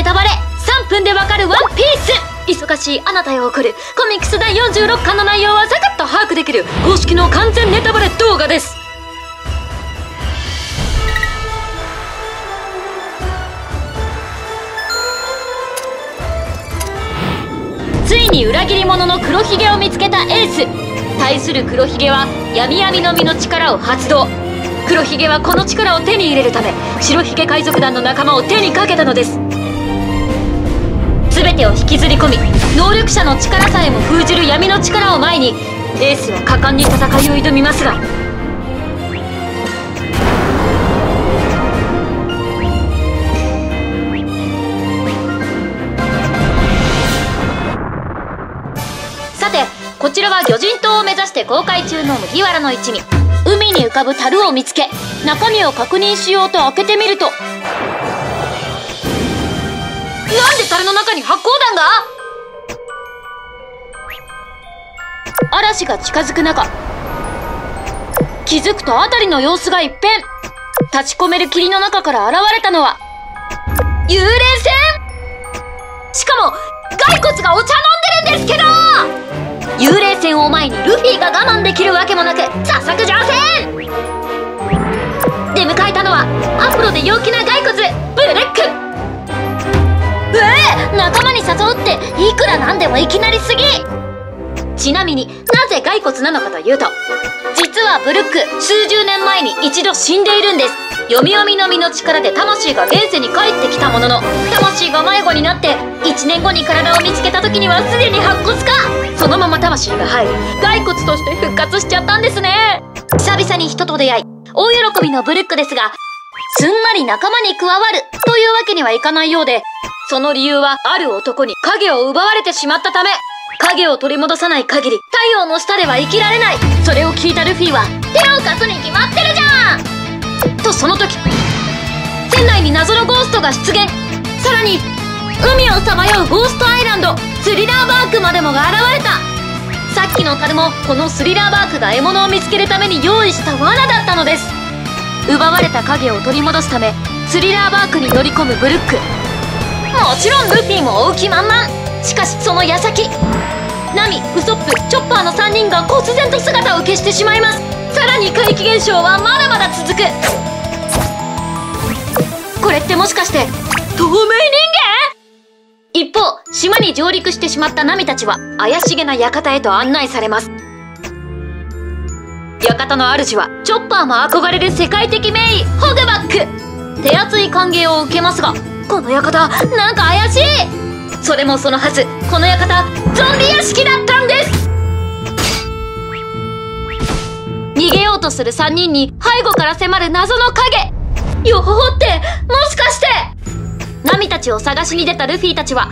ネタバレ。3分でわかるワンピース。忙しいあなたへ送る。コミックス第46巻の内容はサクッと把握できる。公式の完全ネタバレ動画です。ついに裏切り者の黒ひげを見つけたエース。対する黒ひげは闇闇の実の力を発動。黒ひげはこの力を手に入れるため白ひげ海賊団の仲間を手にかけたのです。てを引きずり込み能力者の力さえも封じる闇の力を前にエースは果敢に戦いを挑みますが。さてこちらは魚人島を目指して公開中の麦わらの一味。海に浮かぶ樽を見つけ中身を確認しようと開けてみると樽の中に発光弾が。嵐が近づく中気づくと辺りの様子が一変。立ち込める霧の中から現れたのは幽霊船。しかも骸骨がお茶飲んでるんですけど。幽霊船を前にルフィが我慢できるわけもなく早速乗船。出迎えたのはアフロで陽気な骸骨ブルック。え仲間に誘うっていくらなんでもいきなりすぎ。ちなみになぜ骸骨なのかというと実はブルック数十年前に一度死んでいるんです。読み読みの実の力で魂が現世に帰ってきたものの魂が迷子になって1年後に体を見つけた時にはすでに白骨化。そのまま魂が入り骸骨として復活しちゃったんですね。久々に人と出会い大喜びのブルックですがすんなり仲間に加わるというわけにはいかないようでその理由はある男に影を奪われてしまったため。影を取り戻さない限り太陽の下では生きられない。それを聞いたルフィは手を貸すに決まってるじゃん！とその時船内に謎のゴーストが出現。さらに海をさまようゴーストアイランドスリラーバークまでもが現れた。さっきの樽もこのスリラーバークが獲物を見つけるために用意した罠だったのです。奪われた影を取り戻すためスリラーバークに乗り込むブルック。もちろんルフィも追う気満々。しかしその矢先ナミウソップチョッパーの3人が忽然と姿を消してしまいます。さらに怪奇現象はまだまだ続く。これってもしかして透明人間？一方島に上陸してしまったナミたちは怪しげな館へと案内されます。館の主はチョッパーも憧れる世界的名医ホグバック。手厚い歓迎を受けますがこの館なんか怪しい。それもそのはず。この館ゾンビ屋敷だったんです。逃げようとする3人に背後から迫る謎の影。よほほってもしかして。ナミたちを探しに出たルフィたちは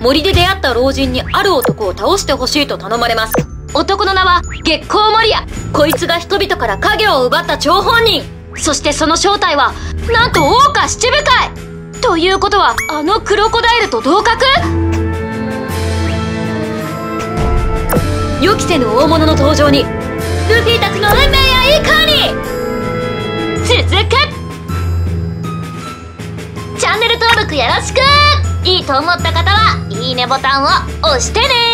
森で出会った老人にある男を倒してほしいと頼まれます。男の名は月光モリアこいつが人々から影を奪った張本人。そしてその正体はなんと桜花七部会。ということはあのクロコダイルと同格？予期せぬ大物の登場にルフィたちの運命やいかに？続く。チャンネル登録よろしく。いいと思った方はいいねボタンを押してね。